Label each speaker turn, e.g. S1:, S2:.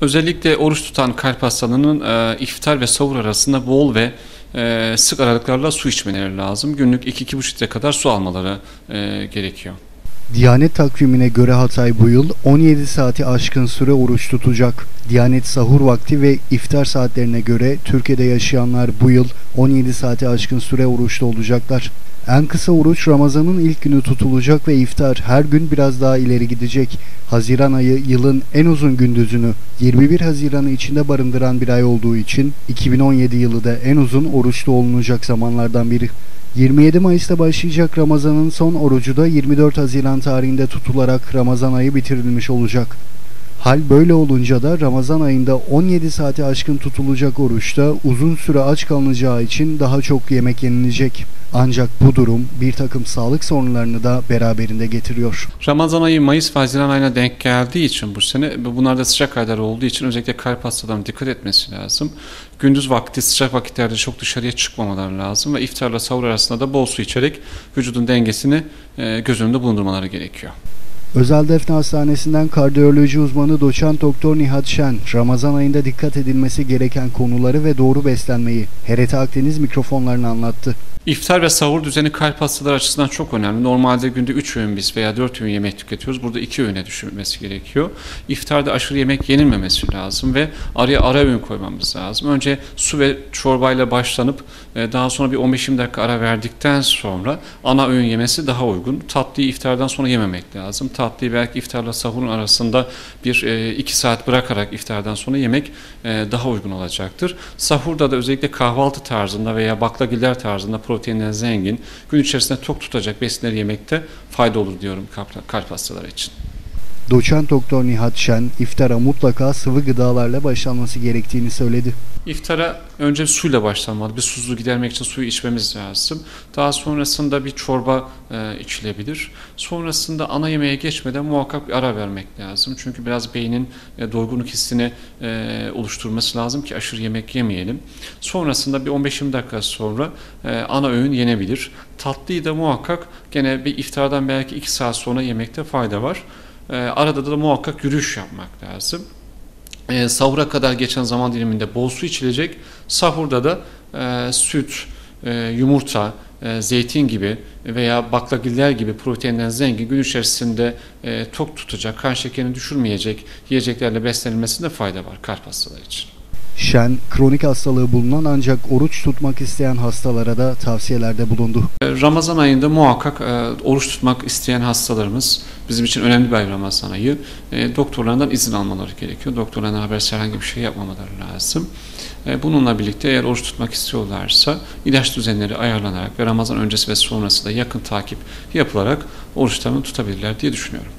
S1: Özellikle oruç tutan kalp hastalığının e, iftar ve sahur arasında bol ve e, sık aralıklarla su içmeleri lazım. Günlük 2-2,5 litre kadar su almaları e, gerekiyor.
S2: Diyanet takvimine göre Hatay bu yıl 17 saati aşkın süre oruç tutacak. Diyanet sahur vakti ve iftar saatlerine göre Türkiye'de yaşayanlar bu yıl 17 saati aşkın süre oruçta olacaklar. En kısa oruç Ramazan'ın ilk günü tutulacak ve iftar her gün biraz daha ileri gidecek. Haziran ayı yılın en uzun gündüzünü 21 Haziran'ı içinde barındıran bir ay olduğu için 2017 yılı da en uzun oruçta olunacak zamanlardan biri. 27 Mayıs'ta başlayacak Ramazan'ın son orucu da 24 Haziran tarihinde tutularak Ramazan ayı bitirilmiş olacak. Hal böyle olunca da Ramazan ayında 17 saati aşkın tutulacak oruçta uzun süre aç kalınacağı için daha çok yemek yenilecek. Ancak bu durum bir takım sağlık sorunlarını da beraberinde getiriyor.
S1: Ramazan ayı Mayıs ve Haziran ayına denk geldiği için bu sene bunlar da sıcak aylar olduğu için özellikle kalp hastalarına dikkat etmesi lazım. Gündüz vakti sıcak vakitlerde çok dışarıya çıkmamaları lazım ve iftarla sahur arasında da bol su içerek vücudun dengesini e, göz önünde bulundurmaları gerekiyor.
S2: Özel Defne Hastanesi'nden kardiyoloji uzmanı doçent doktor Nihat Şen, Ramazan ayında dikkat edilmesi gereken konuları ve doğru beslenmeyi HRT Akdeniz mikrofonlarına anlattı.
S1: İftar ve sahur düzeni kalp hastaları açısından çok önemli. Normalde günde 3 öğün biz veya 4 öğün yemek tüketiyoruz. Burada 2 öğüne düşürmesi gerekiyor. İftarda aşırı yemek yenilmemesi lazım ve araya ara öğün koymamız lazım. Önce su ve çorbayla başlanıp e, daha sonra bir 15-20 dakika ara verdikten sonra ana öğün yemesi daha uygun. Tatlıyı iftardan sonra yememek lazım. Tatlıyı belki iftarla sahurun arasında bir 2 e, saat bırakarak iftardan sonra yemek e, daha uygun olacaktır. Sahurda da özellikle kahvaltı tarzında veya baklagiller tarzında proteinler zengin, gün içerisinde tok tutacak besinleri yemekte fayda olur diyorum kalp, kalp hastaları için.
S2: Doçent Doktor Nihat Şen, iftara mutlaka sıvı gıdalarla başlanması gerektiğini söyledi.
S1: İftara önce suyla başlanmalı. Bir susuzluğu gidermek için suyu içmemiz lazım. Daha sonrasında bir çorba e, içilebilir. Sonrasında ana yemeğe geçmeden muhakkak bir ara vermek lazım. Çünkü biraz beynin e, doygunluk hissini e, oluşturması lazım ki aşırı yemek yemeyelim. Sonrasında bir 15-20 dakika sonra e, ana öğün yenebilir. Tatlıyı da muhakkak gene bir iftardan belki 2 saat sonra yemekte fayda var. E, arada da muhakkak yürüyüş yapmak lazım. E, sahura kadar geçen zaman diliminde bol su içilecek. Sahurda da e, süt, e, yumurta, e, zeytin gibi veya baklagiller gibi proteinden zengin gün içerisinde e, tok tutacak, kan şekerini düşürmeyecek yiyeceklerle beslenilmesinde fayda var kalp hastaları için.
S2: Şen, kronik hastalığı bulunan ancak oruç tutmak isteyen hastalara da tavsiyelerde bulundu.
S1: E, Ramazan ayında muhakkak e, oruç tutmak isteyen hastalarımız bizim için önemli bir ay Ramazan ayı. E, doktorlarından izin almaları gerekiyor. Doktorlarına habersiz herhangi bir şey yapmamaları lazım. Bununla birlikte eğer oruç tutmak istiyorlarsa ilaç düzenleri ayarlanarak ve Ramazan öncesi ve sonrası da yakın takip yapılarak oruçlarını tutabilirler diye düşünüyorum.